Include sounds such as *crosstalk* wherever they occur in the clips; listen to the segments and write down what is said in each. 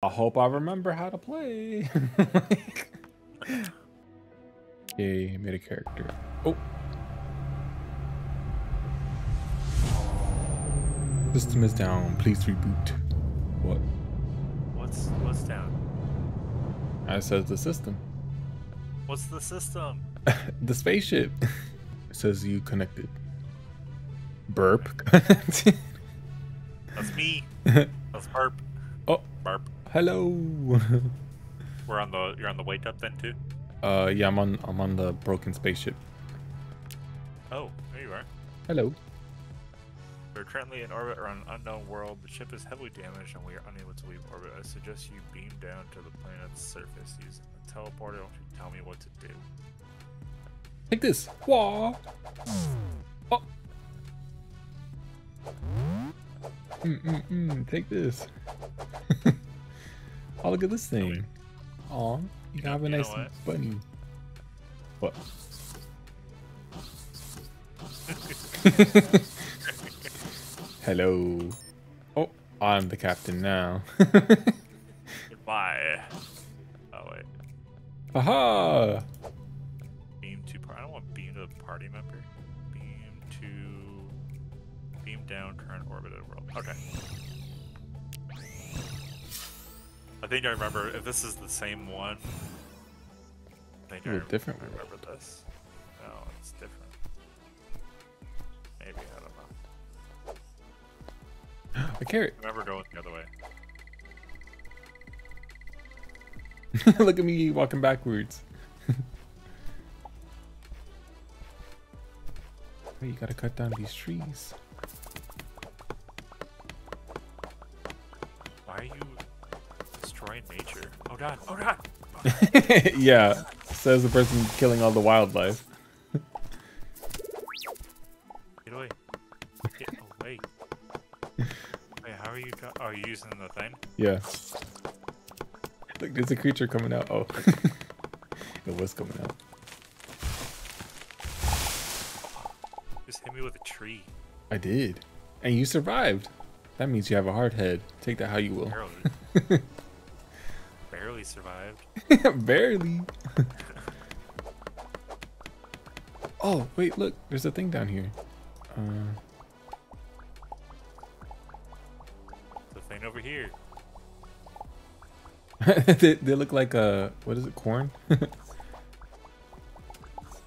I hope I remember how to play. *laughs* okay, made a character. Oh. System is down. Please reboot. What? What's what's down? I says the system. What's the system? *laughs* the spaceship. *laughs* It says you connected. Burp. That's me. That's burp. oh, Burp. Hello. *laughs* We're on the you're on the wake up then too? Uh, yeah, I'm on. I'm on the broken spaceship. Oh, there you are. Hello. We're currently in orbit around an unknown world. The ship is heavily damaged and we are unable to leave orbit. I suggest you beam down to the planet's surface using the teleporter. Don't you tell me what to do. Take this. Wah. Oh. Mm, mm, mm. Take this. Oh, look at this thing. Aw, you have a You nice what? bunny. What? *laughs* Hello. Oh, I'm the captain now. *laughs* Goodbye. Oh wait. Aha! Beam to par I don't want beam to party member. Beam to beam down current orbited world. Okay. I think I remember if this is the same one. I think I Ooh, rem- different I remember this. No, it's different. Maybe I don't know. *gasps* A carrot. I remember going the other way. *laughs* Look at me walking backwards. *laughs* You gotta cut down these trees. Oh god! Oh god! yeah, says the person killing all the wildlife. Get away! Get away! Wait, how are you? Oh, are you using the thing? Yeah. Look, there's a creature coming out. Oh, *laughs* it was coming out. Just hit me with a tree. I did, and you survived. That means you have a hard head. Take that how you will. *laughs* Barely. Survived. *laughs* Barely. *laughs* oh wait, look, there's a thing down here. Uh, The thing over here. *laughs* they, they look like a what is it? Corn?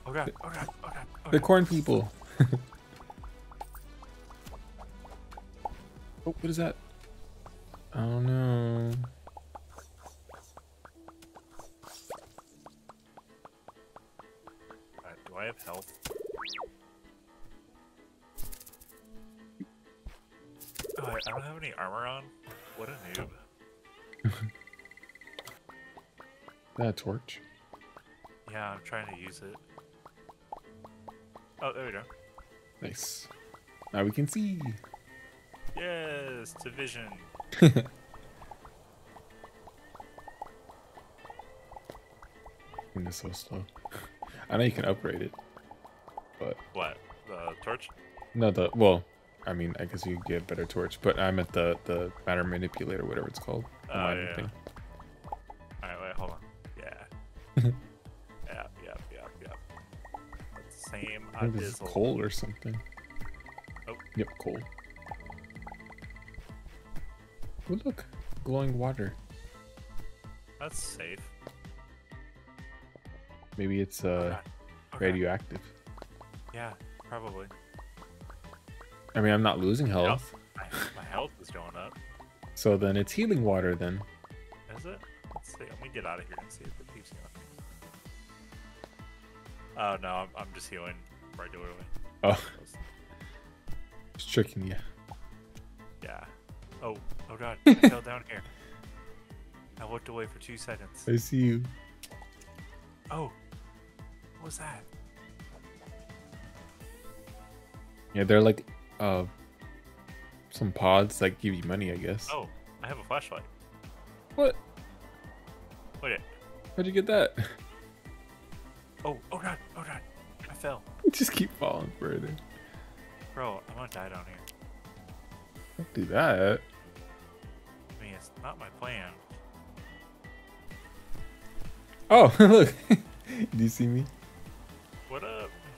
Oh god! Oh god! Oh god! Oh the god. corn people. oh, what is that? Oh no. Uh, I have health? Oh, I, don't have any armor on. What a noob. *laughs* That torch. Yeah, I'm trying to use it. Oh, there we go. Nice. Now we can see. Yes, to vision. *laughs* It's so slow. I know you can upgrade it, but What? The torch? no, the well, I mean, I guess you could get a better torch, but I meant the the matter manipulator, whatever it's called. Oh, mining yeah. thing. Alright, wait, hold on. Yeah. *laughs* yep, yep, yep, yep. That's same I think this is coal or something. Oh. Yep, coal. Oh, look, glowing water. That's safe. Maybe it's uh. Oh, radioactive. Yeah, probably. I mean, I'm not losing health, My, my health is going up. so then it's healing water. Then Is it? Let's see. Let me get out of here and see if it keeps healing. Oh no, I'm, I'm just healing regularly. oh, it's tricking you. Yeah. Oh, oh god, I fell down here. I looked away for two seconds. *laughs* I see you. Oh, what was that? Yeah, they're like uh some pods that give you money, I guess. Oh, I have a flashlight. What? Wait. it- How'd you get that? *laughs* Oh, oh god, oh god, I fell. *laughs* Just keep falling further. Bro, I'm gonna die down here. Don't do that. I mean, it's not my plan. Oh, *laughs* look. Do you see me?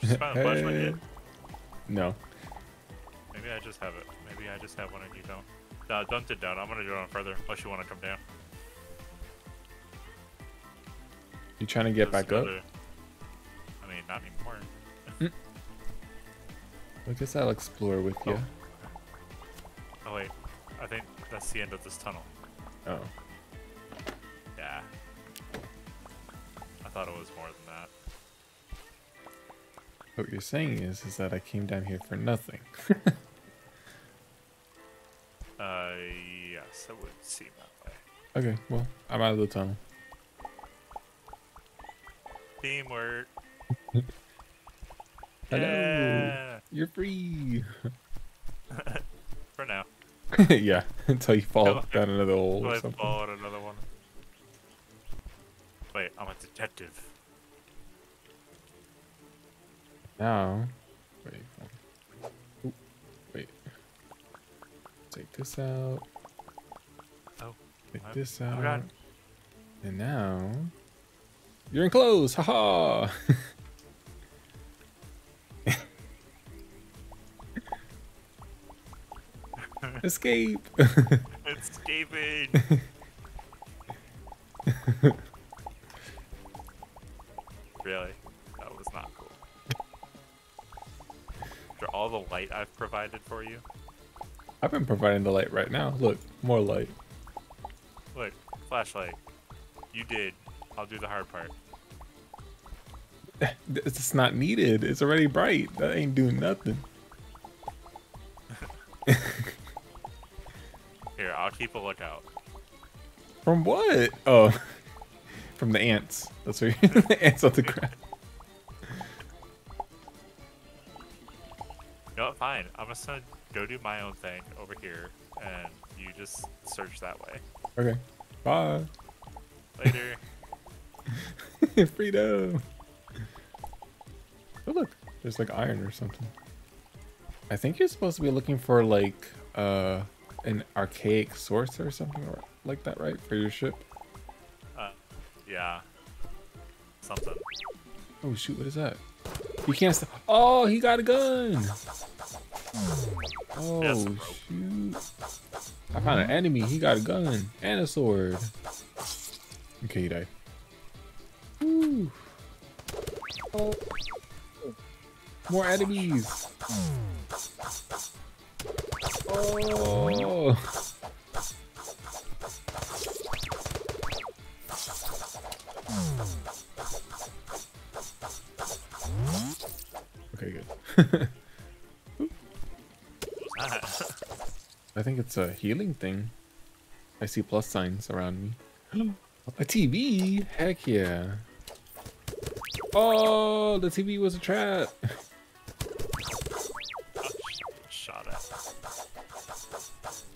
What up? Just found a flashlight yet? No. Maybe I just have it. Maybe I just have one and you don't. No, don't sit down. I'm gonna go on further unless you want to come down. You trying to get There's back up? I mean, not anymore. Hmm. I guess I'll explore with you. Oh. oh wait, I think that's the end of this tunnel. Oh. Yeah. I thought it was more than that. What you're saying is, is that I came down here for nothing. *laughs* Uh, yes, it would seem that way. okay, well, I'm out of the tunnel. Teamwork. *laughs* Hello. Yeah. You're free. *laughs* For now. yeah, until you fall No. down another hole Will or I something. fall in another one? Wait, I'm a detective. Now, wait, hold on. Oop, wait. Take this out. Oh, Take what? this out. God. and now, you're enclosed. Haha. *laughs* Escape. Escaping! *laughs* the light I've provided for you, I've been providing the light right now. Look, more light. look, flashlight. You did. I'll do the hard part. *laughs* It's not needed. It's already bright. That ain't doing nothing. *laughs* Here, I'll keep a lookout. From what? Oh, *laughs* from the ants. That's where the ants on the ground. Fine. I'm just gonna go do my own thing over here, and you just search that way. Okay. Bye. Later. *laughs* *laughs* Freedom. Oh look, there's like iron or something. I think you're supposed to be looking for like uh an archaic source or something like that, right? For your ship. uh, yeah. Something. Oh shoot, what is that? You can't Stop. Oh, he got a gun. Oh Yes, shoot. I found an enemy. He got a gun and a sword. Okay, he died. Woo. Oh. More enemies. Oh. oh. I think it's a healing thing. I see plus signs around me. *gasps* a TV? Heck yeah. Oh, the TV was a trap. Shot at.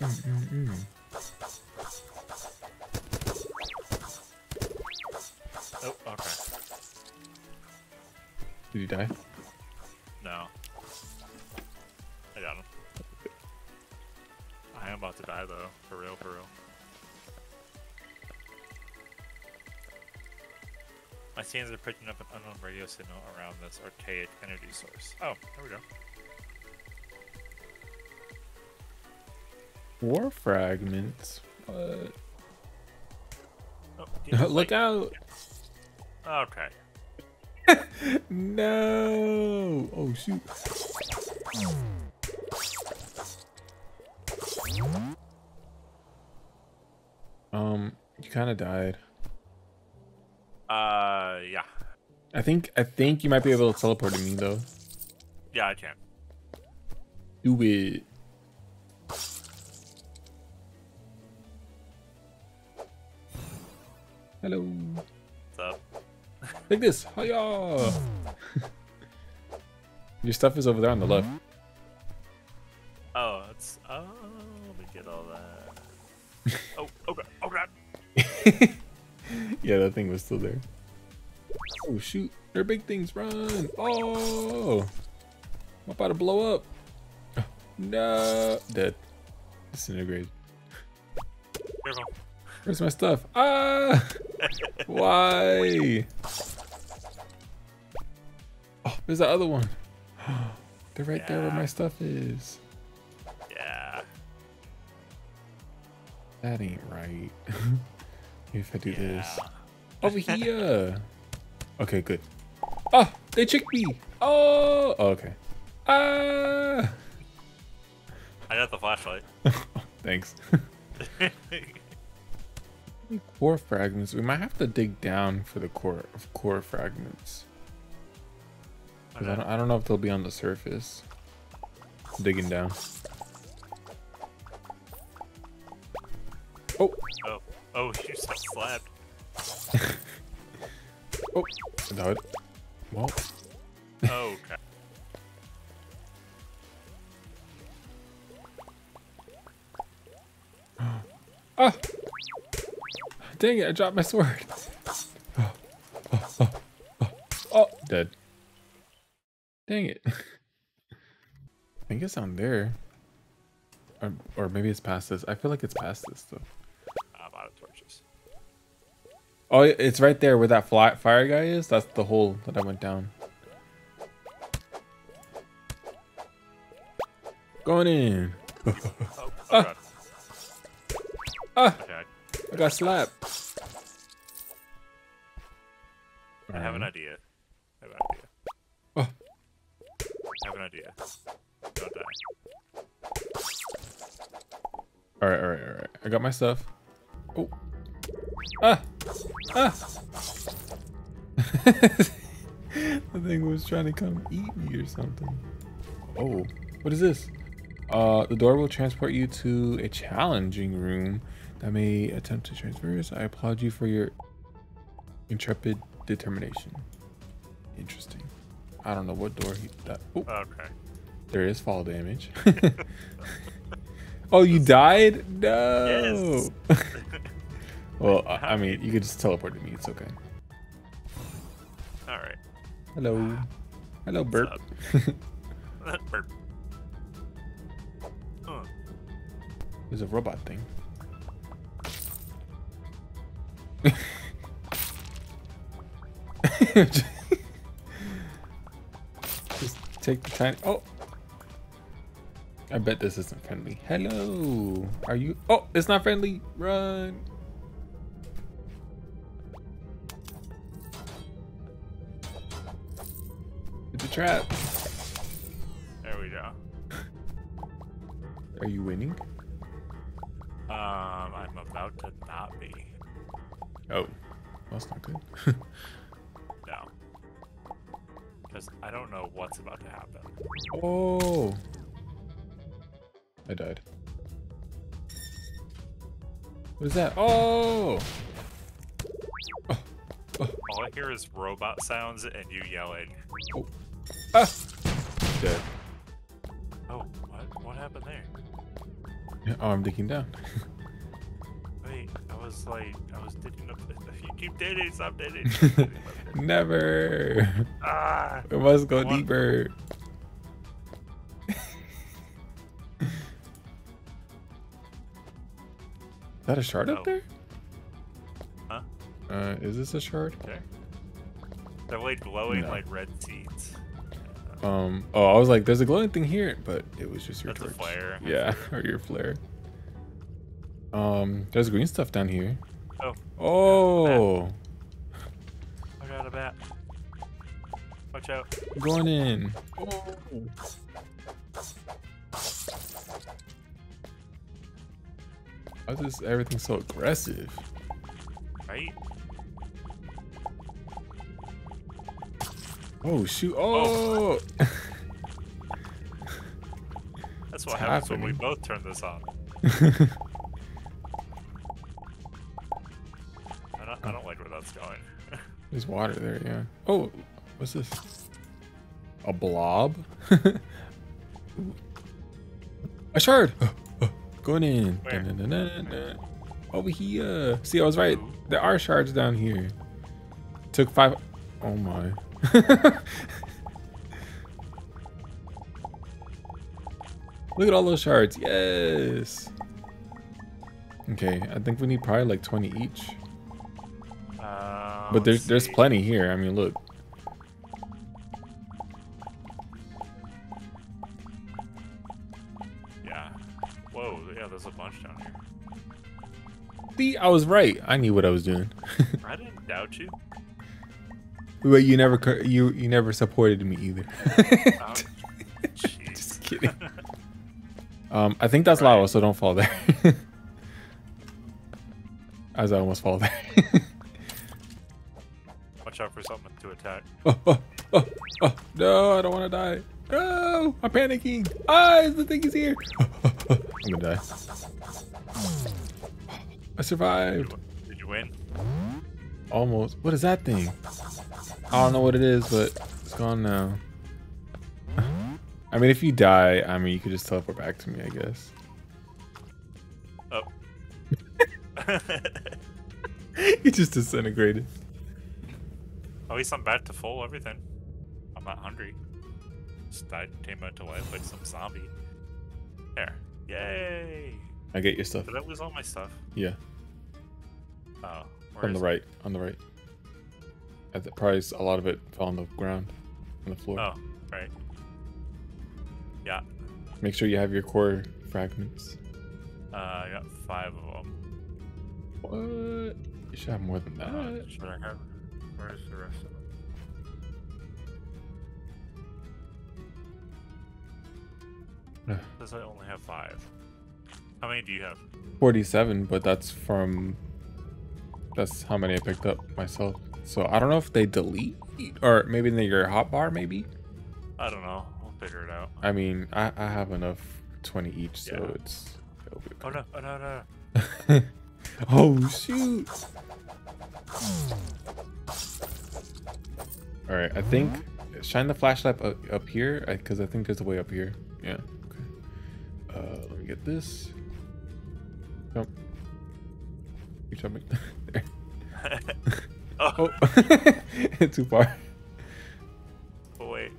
Mm-mm-mm. Oh, okay. Did you die? Scans are picking up an unknown radio signal around this archaic energy source. Oh, there we go. Core fragments. What? Oh, *laughs* Look out! Okay. *laughs* No! Oh shoot! Um, you kind of died. Uh, yeah. I think I think you might be able to teleport to me though. Yeah, I can. Do it. Hello. What's up? Like this. Hiya. *laughs* Your stuff is over there on the left. Oh, it's. Oh, let me get all that. *laughs* oh, oh god, oh god. *laughs* yeah, that thing was still there. Oh shoot! They're big things. Run! Oh! I'm about to blow up. *gasps* No! Dead. Disintegrated. Careful. Where's my stuff? Ah! *laughs* Why? Oh, there's the other one. *gasps* They're right there where my stuff is. Yeah. That ain't right. *laughs* if I do this. Over *laughs* here. Okay, good. Oh, they tricked me. Oh, okay. Ah. I got the flashlight. *laughs* Thanks. *laughs* core fragments. We might have to dig down for the core of core fragments. 'Cause I, don't, I don't know if they'll be on the surface. Digging down. Oh, Oh, oh, you just slapped. Oh, I died. Well, Oh, okay. *gasps* ah! Dang it! I dropped my sword. Oh, oh, oh, oh, oh, dead. Dang it. *laughs* I think it's down there. Or, or maybe it's past this. I feel like it's past this though. Oh, it's right there where that fly, fire guy is. That's the hole that I went down. Going in. Oh, *laughs* oh Ah. god. Ah, Okay, I got slapped. I have an idea. I have an idea. Oh. I have an idea. Don't die. All right, all right, all right. I got my stuff. Oh. Ah. Ah. *laughs* the thing was trying to come eat me or something. Oh, what is this? Uh, the door will transport you to a challenging room that may attempt to transverse. I applaud you for your intrepid determination. Interesting. I don't know what door he. That, oh, Okay. there is fall damage. *laughs* oh, you died? No. Yes. *laughs* well, I, I mean, you could just teleport to me. It's okay. Alright. Hello. Hello, Burp. up? *laughs* Burp. Huh. There's a robot thing. *laughs* Just take the tiny. Oh! I bet this isn't friendly. Hello! Are you. Oh! It's not friendly! Run! Trap! There we go. Are you winning? Um, I'm about to not be. Oh. That's not good. *laughs* No. Because I don't know what's about to happen. Oh. I died. What is that? Oh. All I hear is robot sounds and you yelling. Ah. Dead. Oh, what? What happened there? Oh, I'm digging down. *laughs* Wait, I was like, I was digging up. If *laughs* you keep digging, stop digging. stop digging, stop. Never. ah! We must go deeper. *laughs* Is that a shard Oh. up there? Huh? Uh, is this a shard? There. They're like glowing No. like red seeds. Um. Oh, I was like, there's a glowing thing here, but it was just your That's a torch. flare. Yeah, *laughs* or your flare. Um, there's green stuff down here. Oh. Oh, I got a bat. Watch out. going in. Why is this everything so aggressive? Right? Oh shoot! Oh, oh. *laughs* That's what It's happens when we both turn this on. *laughs* I don't, I don't like where that's going. *laughs* there's water there. Yeah. Oh, what's this? A blob? A shard. *gasps* Going in. Where? Over here. See, I was right. There are shards down here. Took five. Oh my. *laughs* Look at all those shards. Yes. Okay, I think we need probably like 20 each. Uh, But there's there's plenty here. I mean, look. Yeah. Whoa, yeah, there's a bunch down here. See, I was right. I knew what I was doing. *laughs* I didn't doubt you. But you never you you never supported me either. *laughs* Oh, Just kidding. Um, I think that's Right. lava, so don't fall there. *laughs* As I almost fall there. *laughs* Watch out for something to attack. oh, oh, oh, oh, no, I don't want to die. No, I'm panicking. Ah, the thing is here. I'm gonna die. I survived. Did you win? Almost. What is that thing? I don't know what it is, but it's gone now. I mean, if you die, I mean, you could just teleport back to me, I guess. Oh. *laughs* he just disintegrated. At least I'm back to full everything. I'm not hungry. Just died, came back to life like some zombie. There. Yay! I get your stuff. Did I lose all my stuff? Yeah, Oh. on the it? right. On the right. At the price, a lot of it fell on the ground, on the floor. Oh, right. Yeah. Make sure you have your core fragments. Uh, I got five of them. What? You should have more than that. Uh, should I have? Where's the rest of them? Says I only have five. How many do you have? 47, but that's from. That's how many I picked up myself. So I don't know if they delete or maybe in your hotbar, maybe. I don't know. We'll figure it out. I mean, I, I have enough 20 each, so Yeah. it's. Oh no! Oh no! No! no. *laughs* oh shoot! All right, I think shine the flashlight up, up here because I think there's a way up here. Yeah. Okay. Uh, let me get this. Jump. You jumping? there. *laughs* oh, *laughs* too far. oh, wait.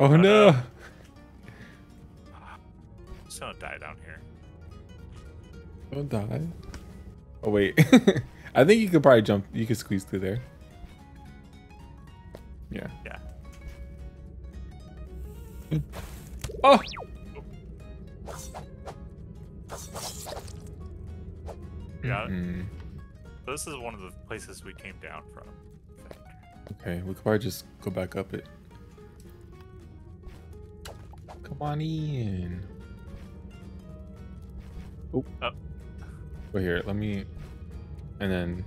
Oh, Oh, no. no. Just gonna die down here. Don't die. Oh wait. *laughs* I think you could probably jump. You could squeeze through there. Yeah. Yeah. Oh. Yeah. Mm, So this is one of the places we came down from. Okay, we could probably just go back up it. Come on in. Oh. Oh. Wait here. Let me. And then.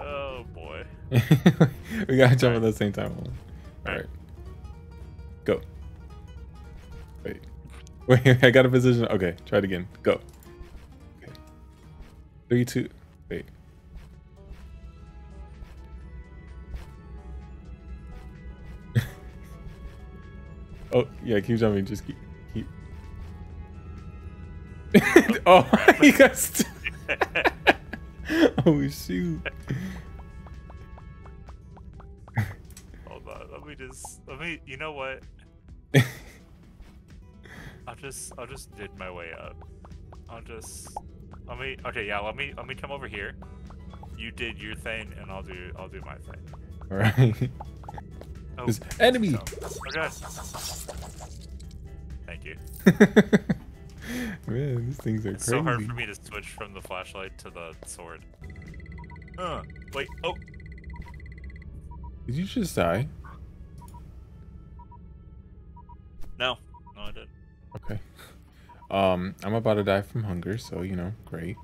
Oh boy. *laughs* we gotta jump at the same time. *laughs* Wait, I got a position. Okay, try it again. Go. Okay. Three, two. Wait. *laughs* oh, yeah, keep jumping. Just keep. keep. *laughs* oh, you got Oh, shoot. Hold on. Let me just. Let me. You know what? I'll just. I'll just dig my way up. I'll just. Let me. Okay. Yeah. Let me. Let me come over here. You did your thing, and I'll do. I'll do my thing. All right. Oh, enemy. no. Oh god. Thank you. *laughs* Man, these things are It's crazy. so hard for me to switch from the flashlight to the sword. Huh. wait. Oh. Did you just die? No. No, I didn't. Okay. Um, I'm about to die from hunger, so you know, great.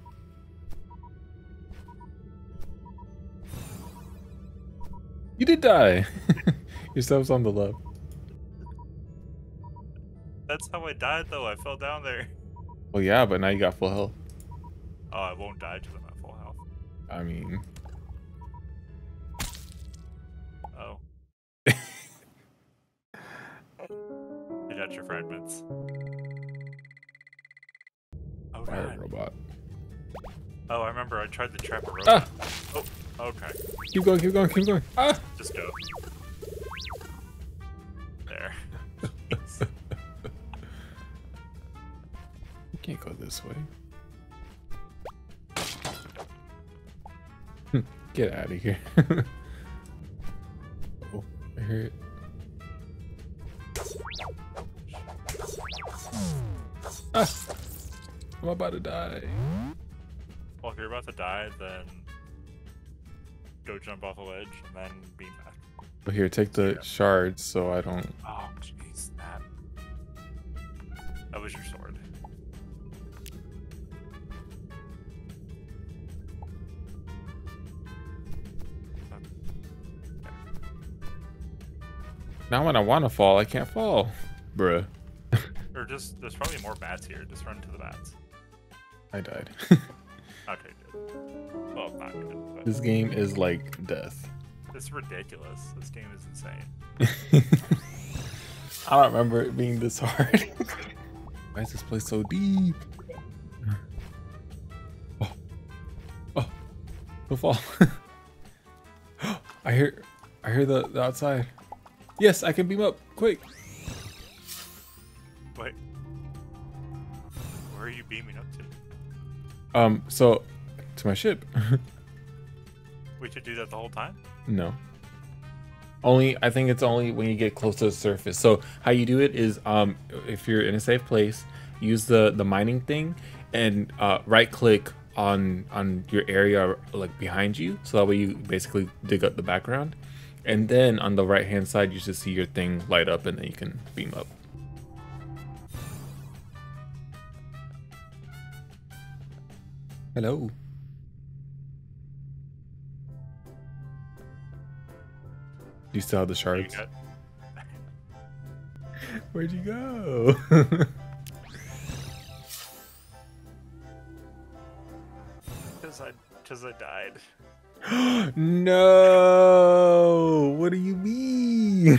You did die. *laughs* Your stuff's on the left. That's how I died, though. I fell down there. Well, yeah, but now you got full health. Oh, I won't die till I'm at full health. I mean, Oh. *laughs* you got your fragments. Oh, fire robot. Oh, I remember I tried to trap a robot. Ah! Oh, okay. Keep going, keep going, keep going. Ah! Just go. There. *laughs* you can't go this way. *laughs* Get out of here. *laughs* oh, I hear it. I'm about to die. Well, if you're about to die, then go jump off a ledge and then beam back. But here, take the Yeah. shards so I don't. Oh, jeez, that. That was your sword. Now when I want to fall, I can't fall. Bruh. Or just, there's probably more bats here. Just run to the bats. I died. *laughs* Okay, good. Well, not good, but this game is like death. This is ridiculous. This game is insane. *laughs* I don't remember it being this hard. *laughs* Why is this place so deep? *gasps* Oh, oh, don't fall. *gasps* I hear, I hear the, the outside. Yes, I can beam up. Quick. Um, so to my ship. *laughs* We should do that the whole time? No. Only I think it's only when you get close to the surface. So how you do it is um if you're in a safe place, use the the mining thing and uh, right click on on your area like behind you so that way you basically dig up the background and then on the right hand side you should see your thing light up and then you can beam up hello. Do you still have the shards? *laughs* where'd you go? *laughs* Cause I, cause I died. *gasps* no! What do you mean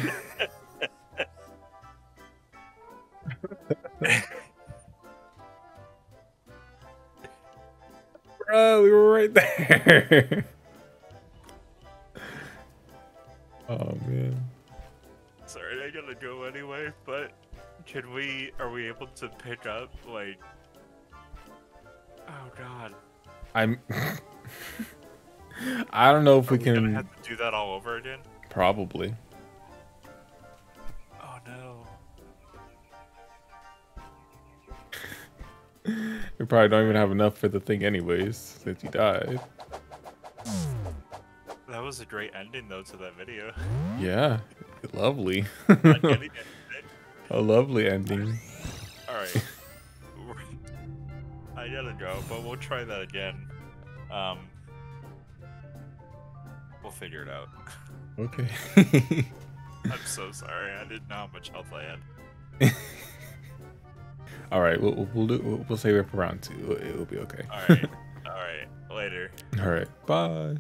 *laughs* bro we were right there *laughs* oh man Sorry, I gotta go anyway. But can we? Are we able to pick up like? Oh God. i'm *laughs* i don't know if Are we we gonna can have to do that all over again? probably we probably don't even have enough for the thing anyways since you died That was a great ending though to that video. yeah lovely Not getting anything. a lovely ending All right. *laughs* I gotta go, but we'll try that again. Um, we'll figure it out. okay *laughs* I'm so sorry. I didn't know how much health I had. *laughs* All right, we'll we'll do we'll, save it for round two. It'll be okay. All right. All right. *laughs* Later. All right, bye.